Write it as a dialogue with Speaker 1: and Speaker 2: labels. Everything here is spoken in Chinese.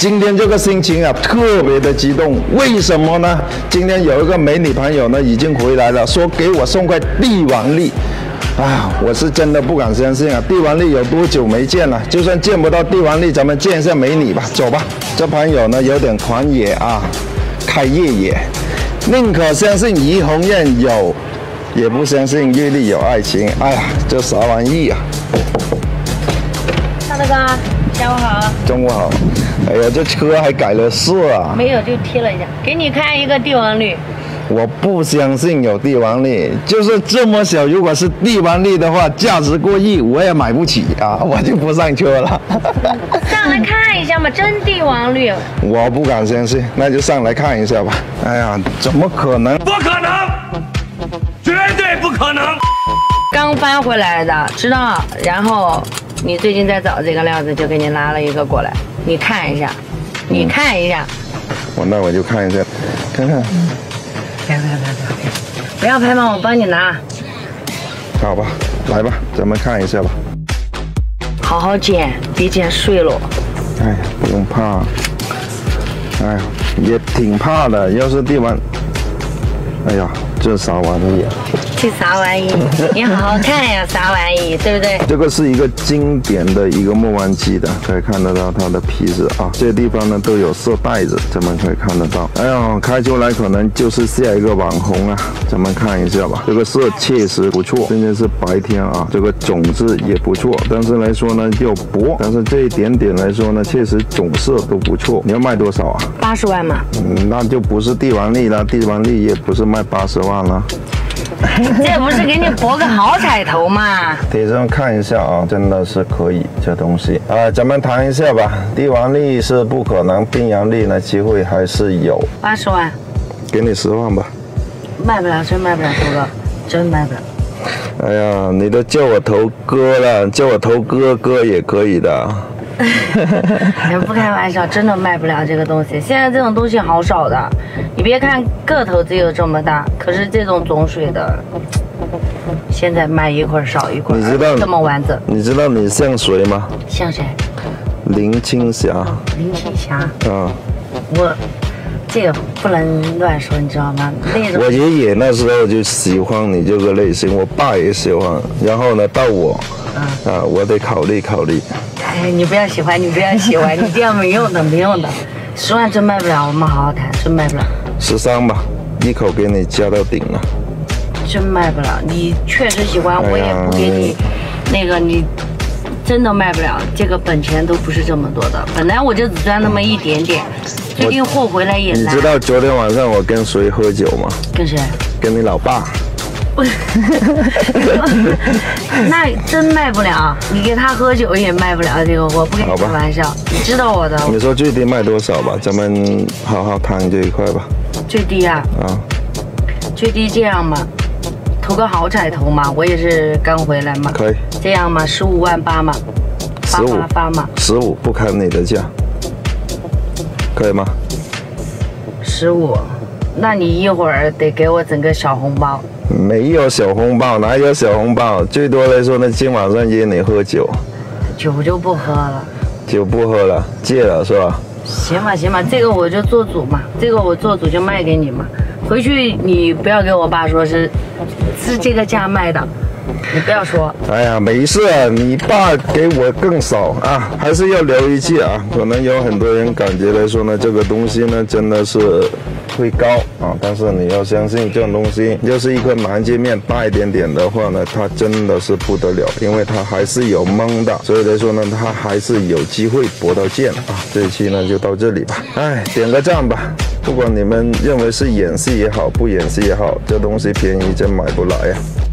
Speaker 1: 今天这个心情啊，特别的激动。为什么呢？今天有一个美女朋友呢，已经回来了，说给我送块帝王绿。啊，我是真的不敢相信啊！帝王绿有多久没见了？就算见不到帝王绿，咱们见一下美女吧。走吧，这朋友呢有点狂野啊，开越野，宁可相信怡红院有，也不相信玉丽有爱情。哎呀，这啥玩意啊！
Speaker 2: 大哥，下午好。
Speaker 1: 中午好。哎呀，这车还改了色啊！
Speaker 2: 没有，就贴了一下。给你看一个帝王绿。
Speaker 1: 我不相信有帝王绿，就是这么小，如果是帝王绿的话，价值过亿，我也买不起啊！我就不上车了。
Speaker 2: 上来看一下嘛，真帝王绿。
Speaker 1: 我不敢相信，那就上来看一下吧。哎呀，怎么可能？
Speaker 3: 不可能，绝对不可能。
Speaker 2: 刚搬回来的，知道。然后你最近在找这个料子，就给你拉了一个过来，你看一下，你看一下。
Speaker 1: 我那我就看一下，看看。
Speaker 2: 不要拍，不要拍，不要拍嘛，我帮你拿。
Speaker 1: 好吧，来吧，咱们看一下吧。
Speaker 2: 好好剪，别剪碎了。
Speaker 1: 哎呀，不用怕。哎呀，也挺怕的，要是地方……哎呀，这啥玩意？
Speaker 2: 这啥玩意？你好好看呀，啥玩意？对不对？
Speaker 1: 这个是一个经典的一个莫忘记的，可以看得到它的皮子啊，这些地方呢都有色带子，咱们可以看得到。哎呀，开出来可能就是下一个网红啊，咱们看一下吧。这个色确实不错，现在是白天啊，这个种子也不错，但是来说呢又薄，但是这一点点来说呢，确实种色都不错。你要卖多少啊？
Speaker 2: 八十万嘛。
Speaker 1: 嗯，那就不是帝王绿了，帝王绿也不是卖八十万了。
Speaker 2: 这不是给你博个好彩头吗？
Speaker 1: 贴上看一下啊，真的是可以这东西啊，咱们谈一下吧。帝王绿是不可能，冰洋绿呢机会还是有。
Speaker 2: 八十万，
Speaker 1: 给你十万吧。
Speaker 2: 卖不了，真卖不了，头哥，真卖不了。
Speaker 1: 哎呀，你都叫我头哥了，叫我头哥哥也可以的。
Speaker 2: 不开玩笑，真的卖不了这个东西。现在这种东西好少的，你别看个头只有这么大，可是这种种水的，现在卖一块少一块。
Speaker 1: 你知道
Speaker 2: 这么完整？
Speaker 1: 你知道你像谁吗？
Speaker 2: 像谁？
Speaker 1: 林青霞。
Speaker 2: 林青霞。
Speaker 1: 啊。
Speaker 2: 我这个不能乱说，你知道吗？那种。
Speaker 1: 我爷爷那时候就喜欢你这个类型，我爸也喜欢，然后呢，到我，啊，我得考虑考虑。
Speaker 2: 哎，你不要喜欢，你不要喜欢，你这样没用的，没用的。十万真卖不了，我们好好谈，真卖不了。
Speaker 1: 十三吧，一口给你加到顶了。
Speaker 2: 真卖不了，你确实喜欢，我也不给你。那个你真的卖不了，这个本钱都不是这么多的，本来我就只赚那么一点点，最近货回来也难。
Speaker 1: 你知道昨天晚上我跟谁喝酒吗？
Speaker 2: 跟谁？
Speaker 1: 跟你老爸。
Speaker 2: 那真卖不了，你给他喝酒也卖不了这个，我不跟你开玩笑，你知道我的。
Speaker 1: 你说最低卖多少吧，咱们好好谈这一块吧。
Speaker 2: 最低啊？啊。最低这样嘛，投个好彩头嘛，我也是刚回来嘛。
Speaker 1: 可以。
Speaker 2: 这样嘛，十五万八嘛。
Speaker 1: 十五
Speaker 2: 八嘛。
Speaker 1: 十五不开你的价，可以吗？
Speaker 2: 十五，那你一会儿得给我整个小红包。
Speaker 1: 没有小红包，哪有小红包？最多来说呢，今晚上约你喝酒，
Speaker 2: 酒就不喝了，
Speaker 1: 酒不喝了，戒了是吧？
Speaker 2: 行吧，行吧，这个我就做主嘛，这个我做主就卖给你嘛。回去你不要给我爸说是，是这个价卖的，你不要说。
Speaker 1: 哎呀，没事，你爸给我更少啊，还是要留一句啊。可能有很多人感觉来说呢，这个东西呢，真的是。会高啊，但是你要相信这种东西，要是一颗南界面大一点点的话呢，它真的是不得了，因为它还是有蒙的，所以来说呢，它还是有机会博到剑啊。这一期呢就到这里吧，哎，点个赞吧。不管你们认为是演戏也好，不演戏也好，这东西便宜真买不来呀。